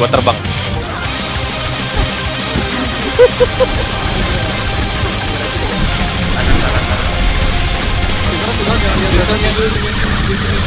Gua terbang. Biasanya